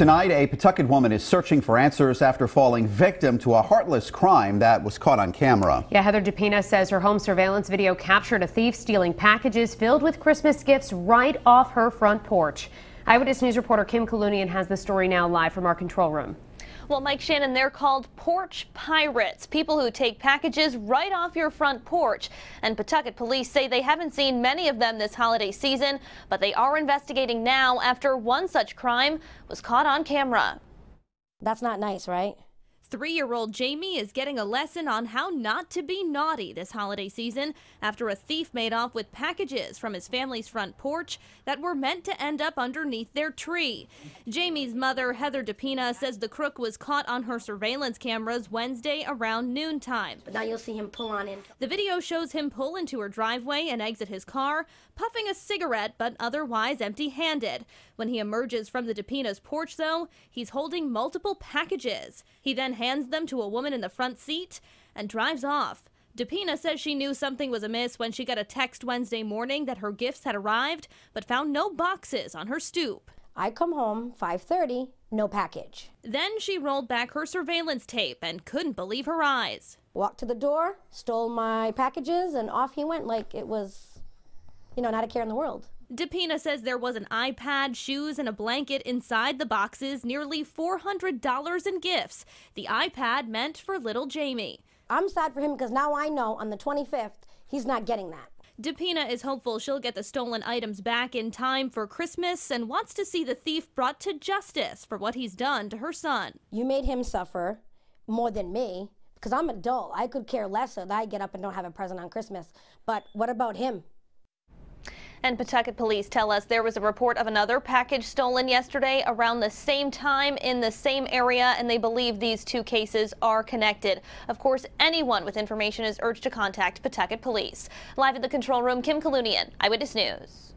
Tonight, a Pawtucket woman is searching for answers after falling victim to a heartless crime that was caught on camera. Yeah, Heather DePina says her home surveillance video captured a thief stealing packages filled with Christmas gifts right off her front porch. Eyewitness News reporter Kim Kalunian has the story now live from our control room. Well, Mike Shannon, they're called porch pirates, people who take packages right off your front porch. And Pawtucket police say they haven't seen many of them this holiday season, but they are investigating now after one such crime was caught on camera. That's not nice, right? Three year old Jamie is getting a lesson on how not to be naughty this holiday season after a thief made off with packages from his family's front porch that were meant to end up underneath their tree. Jamie's mother, Heather DePina, says the crook was caught on her surveillance cameras Wednesday around noontime. But now you'll see him pull on in. The video shows him pull into her driveway and exit his car, puffing a cigarette but otherwise empty handed. When he emerges from the DePina's porch, though, he's holding multiple packages. He then hands them to a woman in the front seat and drives off. DePina says she knew something was amiss when she got a text Wednesday morning that her gifts had arrived, but found no boxes on her stoop. I come home 5:30, no package. Then she rolled back her surveillance tape and couldn't believe her eyes. Walked to the door, stole my packages, and off he went like it was, you know, not a care in the world. DePina says there was an iPad, shoes, and a blanket inside the boxes, nearly $400 in gifts. The iPad meant for little Jamie. I'm sad for him because now I know on the 25th he's not getting that. DePina is hopeful she'll get the stolen items back in time for Christmas and wants to see the thief brought to justice for what he's done to her son. You made him suffer more than me because I'm an adult. I could care less that I get up and don't have a present on Christmas. But what about him? And Pawtucket police tell us there was a report of another package stolen yesterday around the same time in the same area, and they believe these two cases are connected. Of course, anyone with information is urged to contact Pawtucket police. Live at the control room, Kim Kalunian, Eyewitness News.